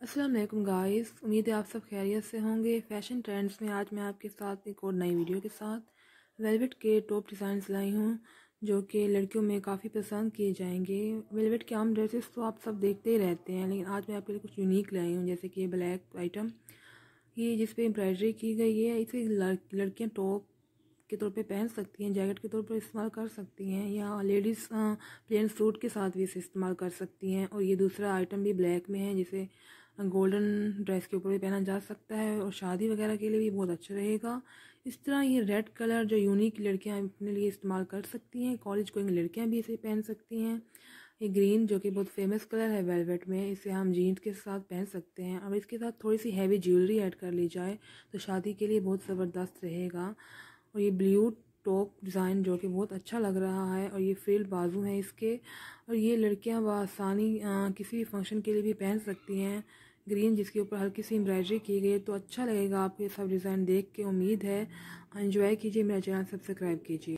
अस्सलाम वालेकुम गाइस। उम्मीद है आप सब खैरियत से होंगे। फ़ैशन ट्रेंड्स में आज मैं आपके साथ एक और नई वीडियो के साथ वेलवेट के टॉप डिज़ाइंस लाई हूँ, जो कि लड़कियों में काफ़ी पसंद किए जाएँगे। वेलवेट के आम ड्रेसेस तो आप सब देखते ही रहते हैं, लेकिन आज मैं आपके लिए कुछ यूनिक लाई हूँ, जैसे कि ये ब्लैक आइटम। ये जिस पर एम्ब्रॉयडरी की गई है, इसे लड़कियाँ टॉप के तौर पे पहन सकती हैं, जैकेट के तौर पर इस्तेमाल कर सकती हैं, या लेडीज़ प्लेन सूट के साथ भी इसे इस्तेमाल कर सकती हैं। और ये दूसरा आइटम भी ब्लैक में है, जिसे गोल्डन ड्रेस के ऊपर भी पहना जा सकता है और शादी वगैरह के लिए भी बहुत अच्छा रहेगा। इस तरह ये रेड कलर जो यूनिक लड़कियाँ अपने लिए इस्तेमाल कर सकती हैं कॉलेज गोइंग लड़कियाँ भी इसे पहन सकती हैं। ये ग्रीन जो कि बहुत फ़ेमस कलर है वेलवेट में, इसे हम जीन्स के साथ पहन सकते हैं। अब इसके साथ थोड़ी सी हैवी ज्वेलरी ऐड कर ली जाए तो शादी के लिए बहुत ज़बरदस्त रहेगा। और ये ब्लू टॉप डिज़ाइन जो कि बहुत अच्छा लग रहा है और ये फ्रिल बाजू हैं इसके। और ये लड़कियाँ बसानी किसी भी फ़ंक्शन के लिए भी पहन सकती हैं। ग्रीन जिसके ऊपर हल्की सी एम्ब्रॉयडरी की गई तो अच्छा लगेगा आपको ये सब डिज़ाइन देख के। उम्मीद है एंजॉय कीजिए मेरा चैनल सब्सक्राइब कीजिए।